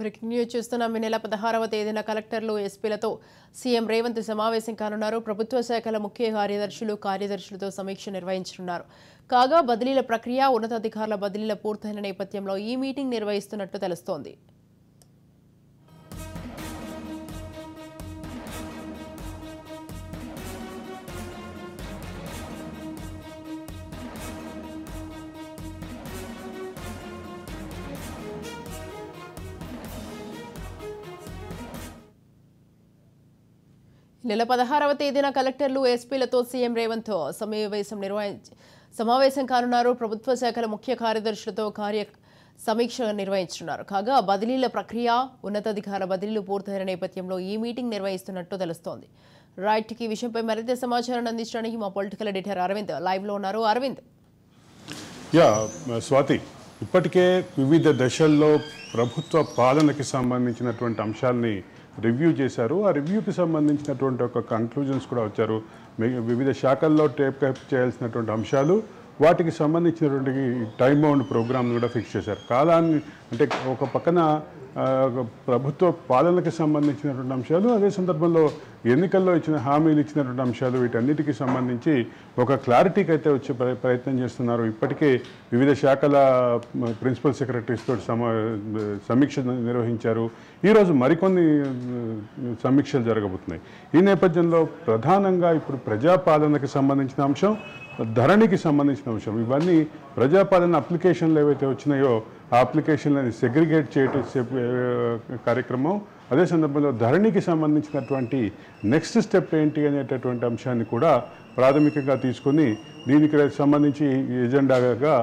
Breaking news చూస్తున్నాం. ఈ నెల పదహారవ తేదీన కలెక్టర్లు ఎస్పీలతో సీఎం రేవంత్ సమావేశం కానున్నారు. ప్రభుత్వ శాఖల ముఖ్య కార్యదర్శులు కార్యదర్శులతో సమీక్ష నిర్వహించనున్నారు. కాగా బదిలీల ప్రక్రియ ఉన్నతాధికారుల బదిలీల పూర్తయిన నేపథ్యంలో ఈ మీటింగ్ నిర్వహిస్తున్నట్లు తెలుస్తోంది. నెల పదహారవ తేదీన కలెక్టర్లు ఎస్పీలతో సీఎం రేవంత్ సమావేశం నిర్వహించి సమావేశం కానున్నారు. ప్రభుత్వ శాఖల ముఖ్య కార్యదర్శులతో కార్య సమీక్ష నిర్వహించనున్నారు. కాగా బదిలీల ప్రక్రియ ఉన్నతాధికార బదిలీలు పూర్తయిన నేపథ్యంలో ఈ మీటింగ్ నిర్వహిస్తున్నట్టు తెలుస్తోంది. రైట్కి విషయంపై మరింత సమాచారాన్ని అందించడానికి మా పొలిటికల్ ఎడిటర్ అరవింద్ లైవ్లో ఉన్నారు. అరవింద్. యా స్వాతి ఇప్పటికే వివిధ దశల్లో ప్రభుత్వ పాలనకి సంబంధించినటువంటి అంశాలని రివ్యూ చేశారు. ఆ రివ్యూకి సంబంధించినటువంటి ఒక కంక్లూజన్స్ కూడా వచ్చారు. వివిధ శాఖల్లో టేప్ కప్ చేయాల్సినటువంటి అంశాలు వాటికి సంబంధించినటువంటి టైం బౌండ్ ప్రోగ్రామ్ కూడా ఫిక్స్ చేశారు. కాలాన్ని అంటే ఒక పక్కన ప్రభుత్వ పాలనకి సంబంధించినటువంటి అంశాలు అదే సందర్భంలో ఎన్నికల్లో ఇచ్చిన హామీలు ఇచ్చినటువంటి అంశాలు వీటన్నిటికీ సంబంధించి ఒక క్లారిటీకి అయితే వచ్చే ప్ర- ప్రయత్నం చేస్తున్నారు. ఇప్పటికే వివిధ శాఖల ప్రిన్సిపల్ సెక్రటరీస్తో సమా సమీక్ష నిర్వహించారు. ఈరోజు మరికొన్ని సమీక్షలు జరగబోతున్నాయి. ఈ నేపథ్యంలో ప్రధానంగా ఇప్పుడు ప్రజాపాలనకి సంబంధించిన అంశం ధరణికి సంబంధించిన అంశం. ఇవన్నీ ప్రజాపాలన అప్లికేషన్లు ఏవైతే వచ్చినాయో ఆ అప్లికేషన్లని సెగ్రిగేట్ చేయటం కార్యక్రమం. అదే సందర్భంలో ధరణికి సంబంధించినటువంటి నెక్స్ట్ స్టెప్ ఏంటి అనేటటువంటి అంశాన్ని కూడా ప్రాథమికంగా తీసుకొని దీనికి సంబంధించి ఎజెండాగా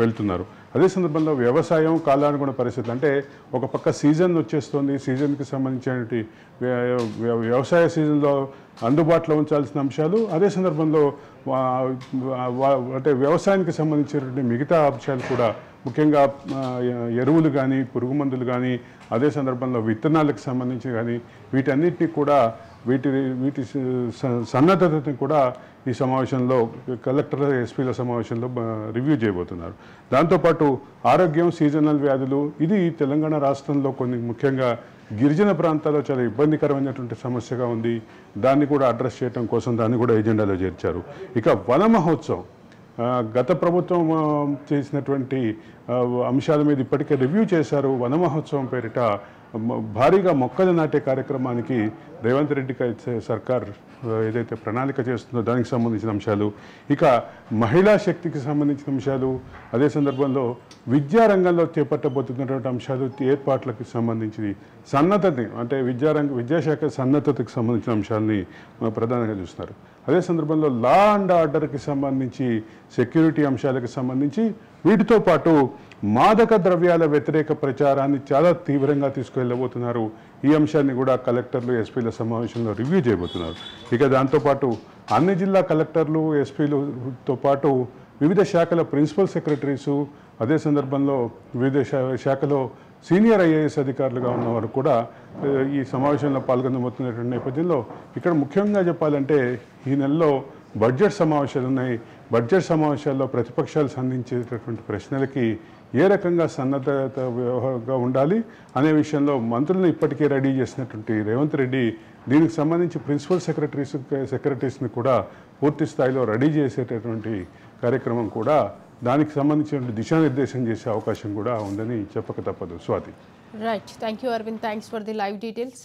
వెళ్తున్నారు. అదే సందర్భంలో వ్యవసాయం కాలానుగుణ పరిస్థితులు. అంటే ఒక పక్క సీజన్ వచ్చేస్తుంది. సీజన్కి సంబంధించినటువంటి వ్యవసాయ సీజన్లో అందుబాటులో ఉంచాల్సిన అంశాలు. అదే సందర్భంలో అంటే వ్యవసాయానికి సంబంధించినటువంటి మిగతా అంశాలు కూడా ముఖ్యంగా ఎరువులు కానీ పురుగు మందులు కానీ అదే సందర్భంలో విత్తనాలకు సంబంధించి కానీ వీటన్నిటిని కూడా వీటి వీటి స- సన్నద్ధతని కూడా ఈ సమావేశంలో కలెక్టర్ ఎస్పీల సమావేశంలో రివ్యూ చేయబోతున్నారు. దాంతోపాటు ఆరోగ్యం సీజనల్ వ్యాధులు ఇది తెలంగాణ రాష్ట్రంలో కొన్ని ముఖ్యంగా గిరిజన ప్రాంతాల్లో చాలా ఇబ్బందికరమైనటువంటి సమస్యగా ఉంది. దాన్ని కూడా అడ్రస్ చేయడం కోసం దాన్ని కూడా ఎజెండాలో చేర్చారు. ఇక వన మహోత్సవం గత ప్రభుత్వం చేసినటువంటి అంశాల మీద ఇప్పటికే రివ్యూ చేశారు వన మహోత్సవం పేరిట భారీగా మొక్కలు నాటే కార్యక్రమానికి రేవంత్ రెడ్డి సర్కార్ ఏదైతే ప్రణాళిక చేస్తుందో దానికి సంబంధించిన అంశాలు. ఇక మహిళా శక్తికి సంబంధించిన అంశాలు అదే సందర్భంలో విద్యారంగంలో చేపట్టబోతున్నటువంటి అంశాలు ఏర్పాట్లకు సంబంధించి సన్నద్ధతని అంటే విద్యారంగ విద్యాశాఖ సన్నద్ధతకు సంబంధించిన అంశాలని ప్రధానంగా చూస్తున్నారు. అదే సందర్భంలో లా అండ్ ఆర్డర్కి సంబంధించి సెక్యూరిటీ అంశాలకు సంబంధించి వీటితో పాటు మాదక ద్రవ్యాల వ్యతిరేక ప్రచారాన్ని చాలా తీవ్రంగా తీసుకువెళ్ళబోతున్నారు ఈ అంశాన్ని కూడా కలెక్టర్లు ఎస్పీల సమావేశంలో రివ్యూ చేయబోతున్నారు. ఇక దాంతోపాటు అన్ని జిల్లా కలెక్టర్లు ఎస్పీలతో పాటు వివిధ శాఖల ప్రిన్సిపల్ సెక్రటరీసు అదే సందర్భంలో వివిధ శా- శాఖలో సీనియర్ ఐఏఎస్ అధికారులుగా ఉన్నవారు కూడా ఈ సమావేశంలో పాల్గొనబోతున్నటువంటి నేపథ్యంలో ఇక్కడ ముఖ్యంగా చెప్పాలంటే ఈ నెలలో బడ్జెట్ సమావేశాలు ఉన్నాయి బడ్జెట్ సమావేశాల్లో ప్రతిపక్షాలు సంధించేటటువంటి ప్రశ్నలకి ఏ రకంగా సన్నద్ధత వ్యవహారంగా ఉండాలి అనే విషయంలో మంత్రులను ఇప్పటికే రెడీ చేసినటువంటి రేవంత్ రెడ్డి దీనికి సంబంధించి ప్రిన్సిపల్ సెక్రటరీస్ సెక్రటరీస్ని కూడా పూర్తి స్థాయిలో రెడీ చేసేటటువంటి కార్యక్రమం కూడా దానికి సంబంధించిన దిశానిర్దేశం చేసే అవకాశం కూడా ఉందని చెప్పక తప్పదు. Swathi. Right thank you Aravind thanks for the live details